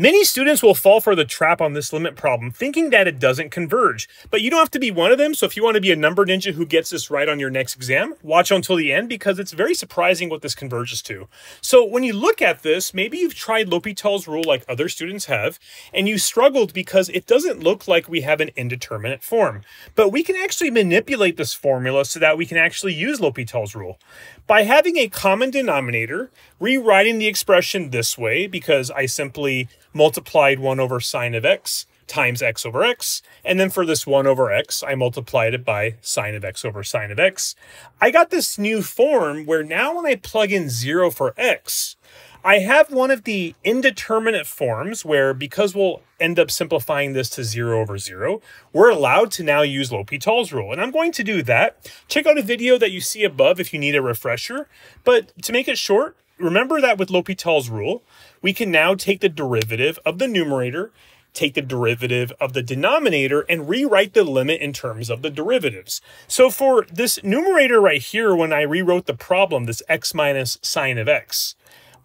Many students will fall for the trap on this limit problem, thinking that it doesn't converge. But you don't have to be one of them, so if you want to be a number ninja who gets this right on your next exam, watch until the end because it's very surprising what this converges to. So when you look at this, maybe you've tried L'Hopital's rule like other students have, and you struggled because it doesn't look like we have an indeterminate form. But we can actually manipulate this formula so that we can actually use L'Hopital's rule. By having a common denominator, rewriting the expression this way, because I simply multiplied 1 over sine of x times x over x. And then for this 1 over x, I multiplied it by sine of x over sine of x. I got this new form where now when I plug in 0 for x, I have one of the indeterminate forms where because we'll end up simplifying this to 0 over 0, we're allowed to now use L'Hopital's rule. And I'm going to do that. Check out a video that you see above if you need a refresher. But to make it short, remember that with L'Hopital's rule, we can now take the derivative of the numerator, take the derivative of the denominator, and rewrite the limit in terms of the derivatives. So for this numerator right here, when I rewrote the problem, this x minus sine of x,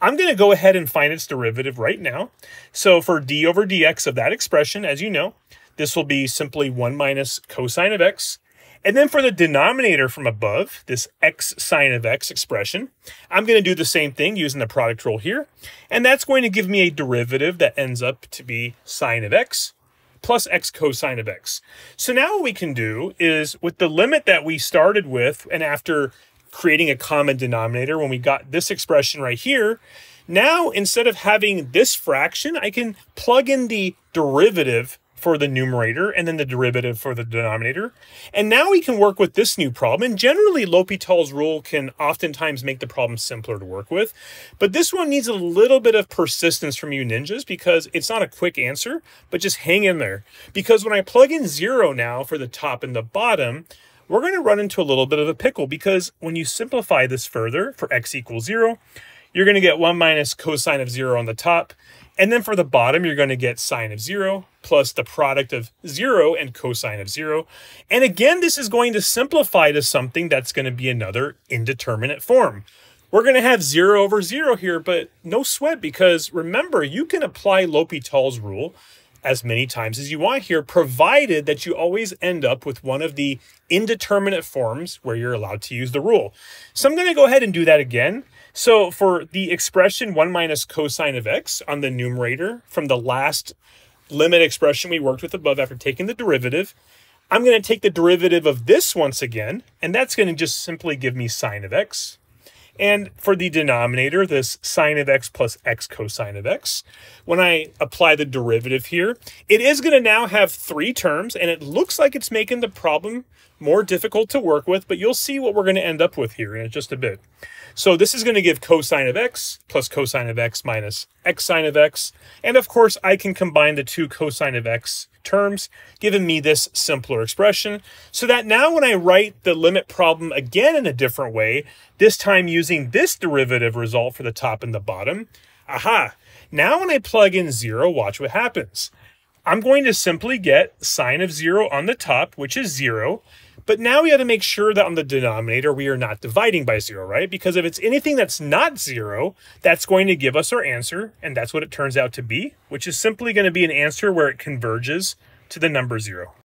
I'm going to go ahead and find its derivative right now. So for d over dx of that expression, as you know, this will be simply 1 minus cosine of x. And then for the denominator from above, this x sine of x expression, I'm going to do the same thing using the product rule here. And that's going to give me a derivative that ends up to be sine of x plus x cosine of x. So now what we can do is with the limit that we started with, and after creating a common denominator when we got this expression right here. Now, instead of having this fraction, I can plug in the derivative for the numerator and then the derivative for the denominator. And now we can work with this new problem. And generally, L'Hopital's rule can oftentimes make the problem simpler to work with. But this one needs a little bit of persistence from you ninjas because it's not a quick answer, but just hang in there. Because when I plug in zero now for the top and the bottom, we're going to run into a little bit of a pickle because when you simplify this further for x equals 0, you're going to get 1 minus cosine of 0 on the top. And then for the bottom, you're going to get sine of 0 plus the product of 0 and cosine of 0. And again, this is going to simplify to something that's going to be another indeterminate form. We're going to have 0 over 0 here, but no sweat because remember, you can apply L'Hopital's rule as many times as you want here, provided that you always end up with one of the indeterminate forms where you're allowed to use the rule. So I'm going to go ahead and do that again. So for the expression 1 minus cosine of x on the numerator from the last limit expression we worked with above after taking the derivative, I'm going to take the derivative of this once again, and that's going to just simply give me sine of x. And for the denominator, this sine of x plus x cosine of x, when I apply the derivative here, it is going to now have three terms, and it looks like it's making the problem more difficult to work with, but you'll see what we're going to end up with here in just a bit. So this is going to give cosine of x plus cosine of x minus x sine of x. And of course, I can combine the two cosine of x terms, giving me this simpler expression. So that now when I write the limit problem again in a different way, this time using this derivative result for the top and the bottom, aha, now when I plug in zero, watch what happens. I'm going to simply get sine of zero on the top, which is zero, but now we have to make sure that on the denominator, we are not dividing by zero, right? Because if it's anything that's not zero, that's going to give us our answer. And that's what it turns out to be, which is simply going to be an answer where it converges to the number zero.